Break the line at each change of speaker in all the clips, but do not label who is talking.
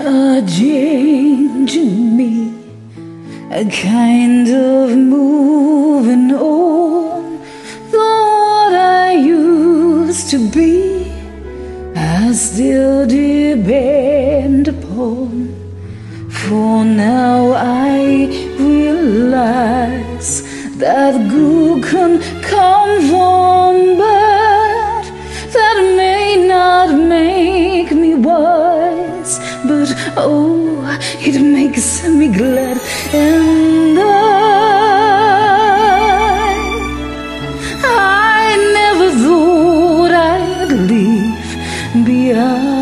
a change in me, a kind of moving on. Though what I used to be, I still depend upon. For now I realize that good can come oh, it makes me glad. And I, I never thought I'd leave behind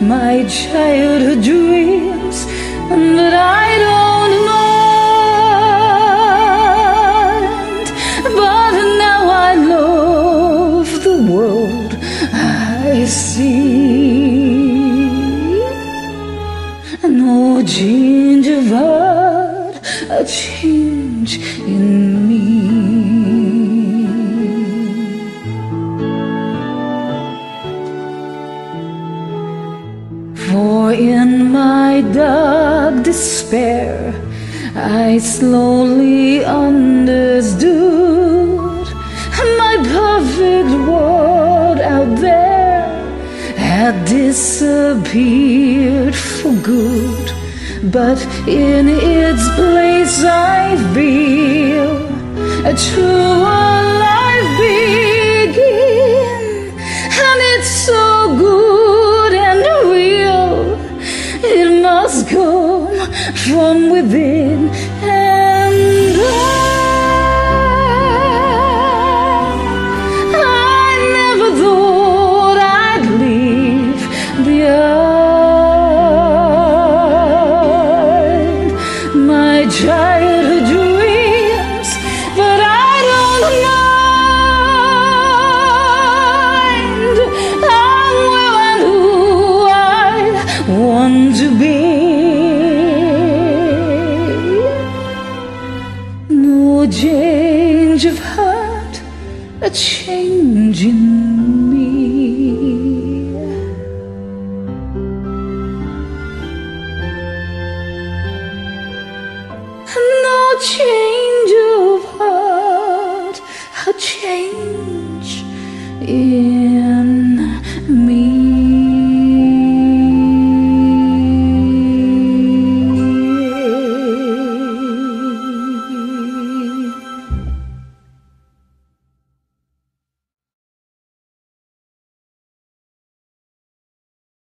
my childhood dreams, but I No change of heart, a change in me. For in my dark despair, I slowly understood my perfect world out there had disappeared for good. But in its place, I feel a truer life begin, and it's so good and real. It must come from within, and I, of heart, a change in me. No change of heart, a change in